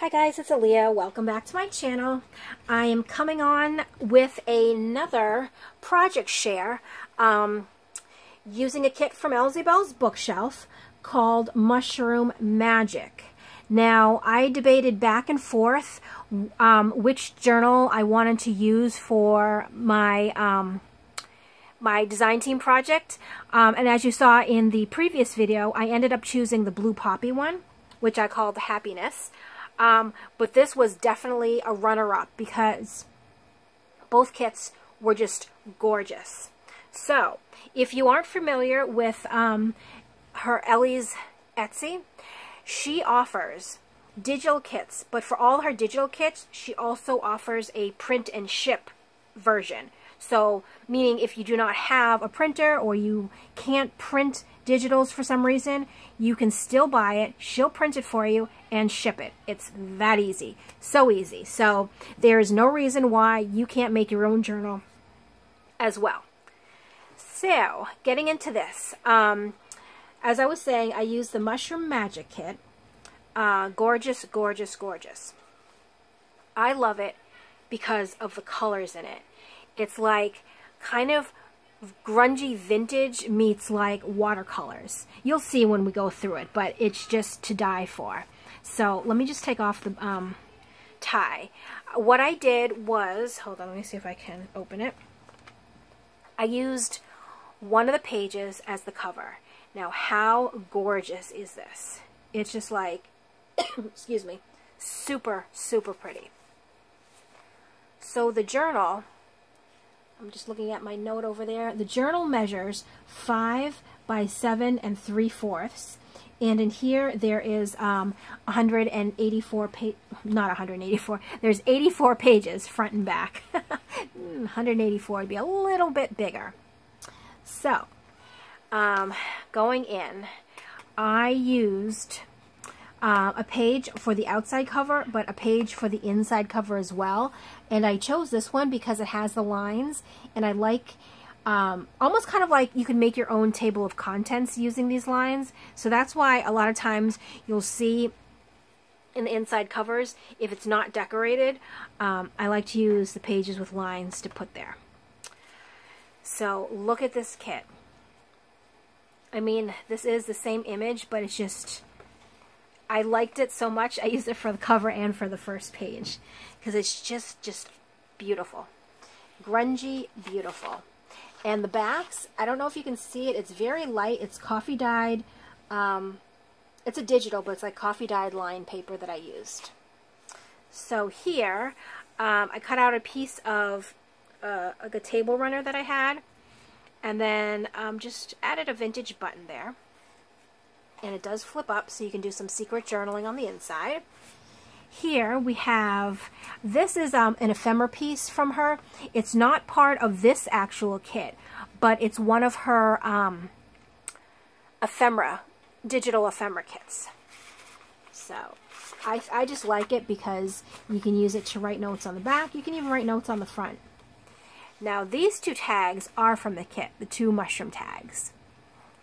Hi guys, it's Alia. Welcome back to my channel. I am coming on with another project share um, using a kit from Ellsie Bels bookshelf called Mushroom Magic. Now, I debated back and forth um, which journal I wanted to use for my um, my design team project. Um, and as you saw in the previous video, I ended up choosing the Blue Poppy one, which I called Happiness. Um, but this was definitely a runner-up because both kits were just gorgeous. So, if you aren't familiar with um, her Ellie's Etsy, she offers digital kits, but for all her digital kits, she also offers a print and ship version. So, meaning if you do not have a printer or you can't print digitals for some reason, you can still buy it, she'll print it for you, and ship it. It's that easy. So easy. So, there is no reason why you can't make your own journal as well. So, getting into this. Um, as I was saying, I used the Mushroom Magic Kit. Uh, gorgeous, gorgeous, gorgeous. I love it because of the colors in it. It's like kind of grungy vintage meets like watercolors. You'll see when we go through it, but it's just to die for. So let me just take off the um, tie. What I did was, hold on, let me see if I can open it. I used one of the pages as the cover. Now, how gorgeous is this? It's just like, excuse me, super, super pretty. So the journal I'm just looking at my note over there. The journal measures 5 by 7 and 3 fourths. And in here, there is um, 184 page, not 184, there's 84 pages front and back. 184 would be a little bit bigger. So, um, going in, I used uh, a page for the outside cover, but a page for the inside cover as well. And I chose this one because it has the lines, and I like, um, almost kind of like you can make your own table of contents using these lines. So that's why a lot of times you'll see in the inside covers, if it's not decorated, um, I like to use the pages with lines to put there. So look at this kit. I mean, this is the same image, but it's just I liked it so much, I used it for the cover and for the first page. Because it's just, just beautiful. Grungy, beautiful. And the backs, I don't know if you can see it, it's very light. It's coffee dyed. Um, it's a digital, but it's like coffee dyed line paper that I used. So here, um, I cut out a piece of uh, like a table runner that I had. And then um, just added a vintage button there and it does flip up so you can do some secret journaling on the inside. Here we have, this is um, an ephemera piece from her. It's not part of this actual kit, but it's one of her um, ephemera, digital ephemera kits. So I, I just like it because you can use it to write notes on the back. You can even write notes on the front. Now these two tags are from the kit, the two mushroom tags.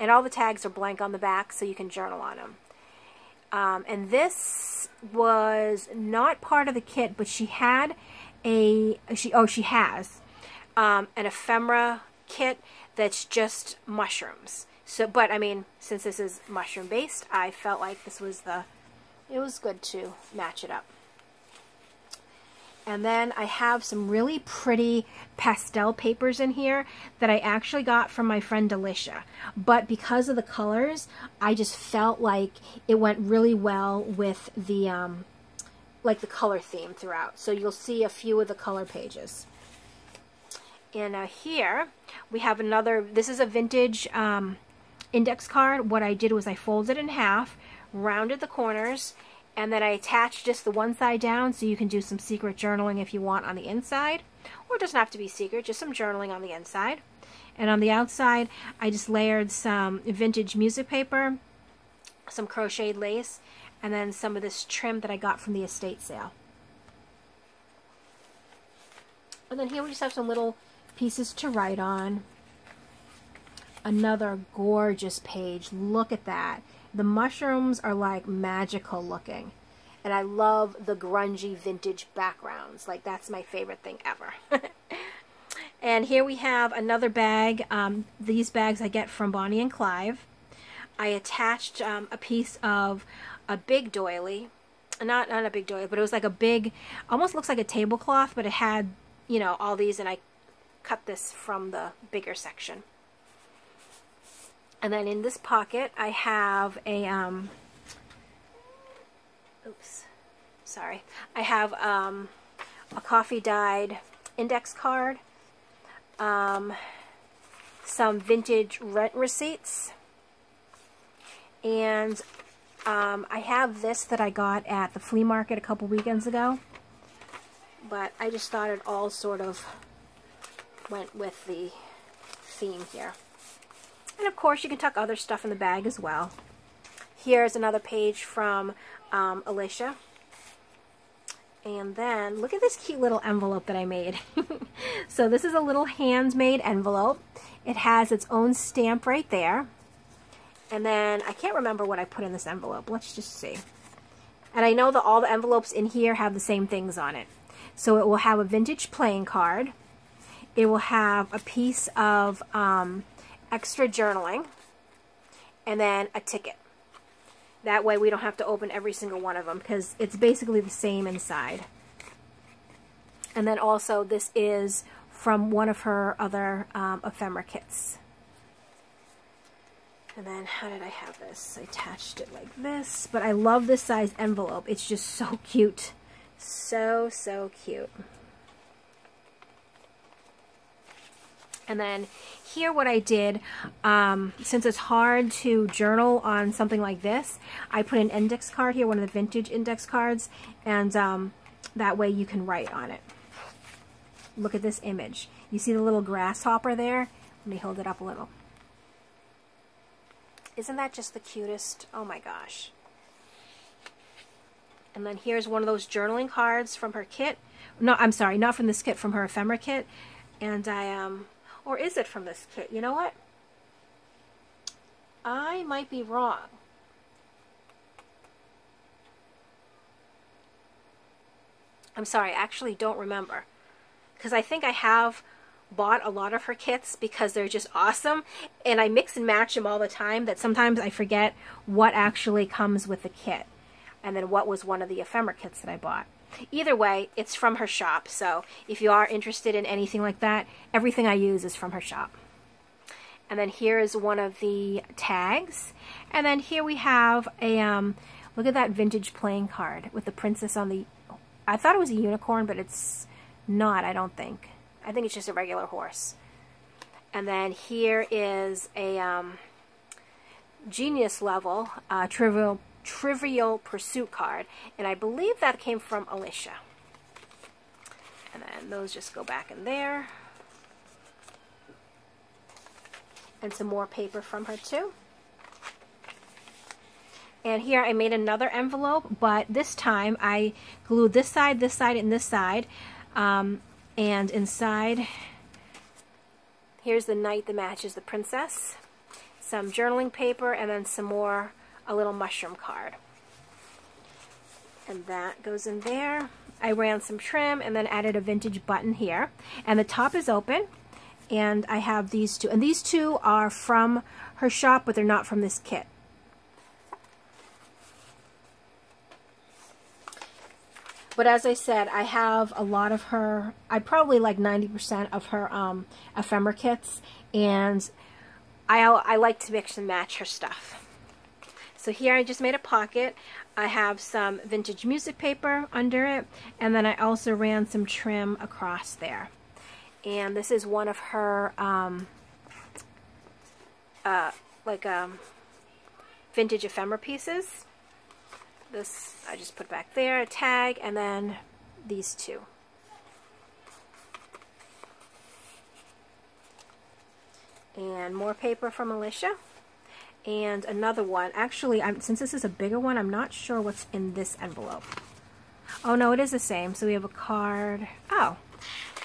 And all the tags are blank on the back, so you can journal on them. Um, and this was not part of the kit, but she had a, she oh, she has um, an ephemera kit that's just mushrooms. So, but I mean, since this is mushroom based, I felt like this was the, it was good to match it up. And then I have some really pretty pastel papers in here that I actually got from my friend Delicia. But because of the colors, I just felt like it went really well with the, um, like the color theme throughout. So you'll see a few of the color pages. And uh, here we have another, this is a vintage um, index card. What I did was I folded it in half, rounded the corners, and then I attach just the one side down so you can do some secret journaling if you want on the inside. Or it doesn't have to be secret, just some journaling on the inside. And on the outside, I just layered some vintage music paper, some crocheted lace, and then some of this trim that I got from the estate sale. And then here we just have some little pieces to write on. Another gorgeous page. Look at that. The mushrooms are like magical looking. And I love the grungy vintage backgrounds. Like, that's my favorite thing ever. and here we have another bag. Um, these bags I get from Bonnie and Clive. I attached um, a piece of a big doily. Not, not a big doily, but it was like a big, almost looks like a tablecloth, but it had, you know, all these, and I cut this from the bigger section. And then in this pocket, I have a, um, oops, sorry. I have um, a coffee dyed index card, um, some vintage rent receipts, and um, I have this that I got at the flea market a couple weekends ago. But I just thought it all sort of went with the theme here. And of course you can tuck other stuff in the bag as well. Here's another page from um, Alicia. And then look at this cute little envelope that I made. so this is a little handmade envelope. It has its own stamp right there. And then I can't remember what I put in this envelope. Let's just see. And I know that all the envelopes in here have the same things on it. So it will have a vintage playing card. It will have a piece of um, extra journaling. And then a ticket. That way we don't have to open every single one of them because it's basically the same inside. And then also this is from one of her other um, ephemera kits. And then how did I have this? I attached it like this. But I love this size envelope. It's just so cute. So, so cute. And then here what I did, um, since it's hard to journal on something like this, I put an index card here, one of the vintage index cards, and um, that way you can write on it. Look at this image. You see the little grasshopper there? Let me hold it up a little. Isn't that just the cutest? Oh my gosh. And then here's one of those journaling cards from her kit. No, I'm sorry, not from this kit, from her ephemera kit. And I, um, or is it from this kit? You know what? I might be wrong. I'm sorry, I actually don't remember. Because I think I have bought a lot of her kits because they're just awesome and I mix and match them all the time that sometimes I forget what actually comes with the kit and then what was one of the ephemera kits that I bought. Either way, it's from her shop, so if you are interested in anything like that, everything I use is from her shop. And then here is one of the tags. And then here we have a, um, look at that vintage playing card with the princess on the, I thought it was a unicorn, but it's not, I don't think. I think it's just a regular horse. And then here is a um, genius level uh, trivial trivial pursuit card. And I believe that came from Alicia. And then those just go back in there. And some more paper from her too. And here I made another envelope, but this time I glued this side, this side, and this side. Um, and inside, here's the knight that matches the princess. Some journaling paper and then some more, a little mushroom card. And that goes in there. I ran some trim and then added a vintage button here. And the top is open. And I have these two. And these two are from her shop, but they're not from this kit. But as I said, I have a lot of her, I probably like 90% of her um, ephemera kits, and I, I like to mix and match her stuff. So here I just made a pocket. I have some vintage music paper under it, and then I also ran some trim across there. And this is one of her, um, uh, like, um, vintage ephemera pieces this I just put back there, a tag, and then these two. And more paper from Alicia. And another one. Actually, I'm, since this is a bigger one, I'm not sure what's in this envelope. Oh, no, it is the same. So we have a card. Oh,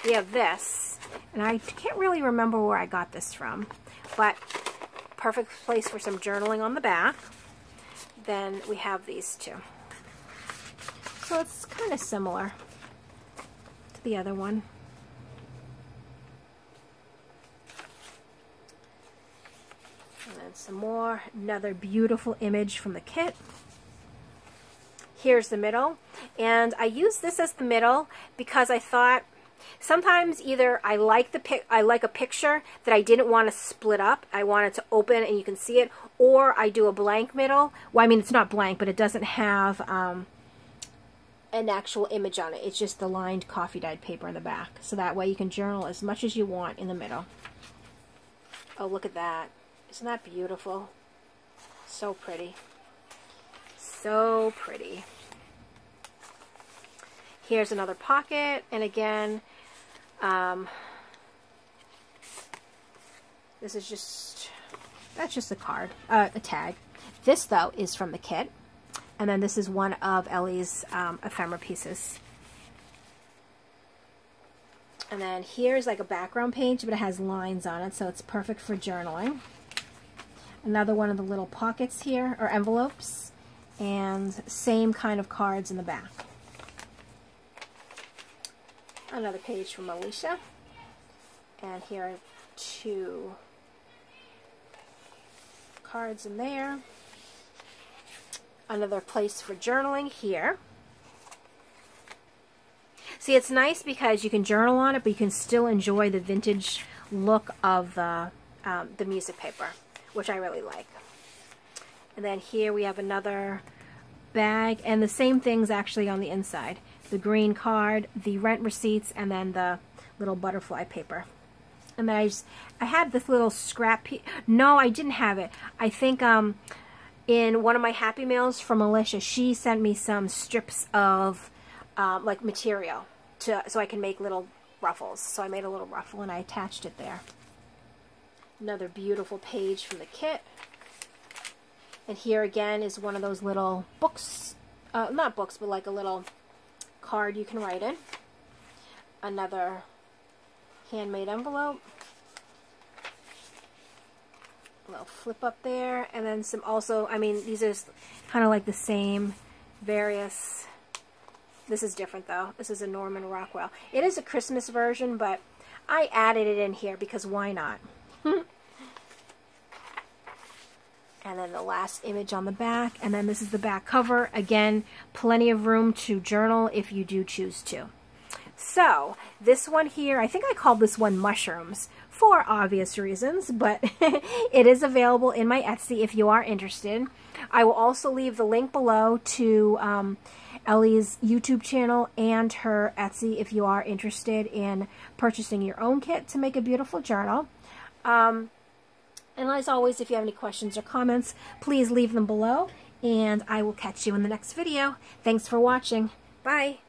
we have this. And I can't really remember where I got this from. But perfect place for some journaling on the back then we have these two. So it's kind of similar to the other one. And then some more, another beautiful image from the kit. Here's the middle. And I use this as the middle because I thought sometimes either I like the pic I like a picture that I didn't want to split up. I wanted to open and you can see it. Or I do a blank middle. Well, I mean, it's not blank, but it doesn't have um, an actual image on it. It's just the lined coffee dyed paper in the back. So that way you can journal as much as you want in the middle. Oh, look at that. Isn't that beautiful? So pretty. So pretty. Here's another pocket, and again, um, this is just, that's just a card, uh, a tag. This, though, is from the kit, and then this is one of Ellie's um, ephemera pieces. And then here's like a background page, but it has lines on it, so it's perfect for journaling. Another one of the little pockets here, or envelopes, and same kind of cards in the back another page from Alicia. And here are two cards in there. Another place for journaling here. See, it's nice because you can journal on it, but you can still enjoy the vintage look of the, um, the music paper, which I really like. And then here we have another bag, and the same things actually on the inside the green card, the rent receipts, and then the little butterfly paper. And then I just, I had this little scrap. No, I didn't have it. I think um, in one of my Happy Mails from Alicia, she sent me some strips of um, like material to so I can make little ruffles. So I made a little ruffle and I attached it there. Another beautiful page from the kit. And here again is one of those little books, uh, not books, but like a little card you can write in. Another handmade envelope. A little flip up there. And then some also, I mean, these are kind of like the same various... This is different though. This is a Norman Rockwell. It is a Christmas version, but I added it in here because why not? and then the last image on the back and then this is the back cover. Again plenty of room to journal if you do choose to. So this one here I think I called this one mushrooms for obvious reasons but it is available in my Etsy if you are interested. I will also leave the link below to um, Ellie's YouTube channel and her Etsy if you are interested in purchasing your own kit to make a beautiful journal. Um, and as always, if you have any questions or comments, please leave them below, and I will catch you in the next video. Thanks for watching. Bye.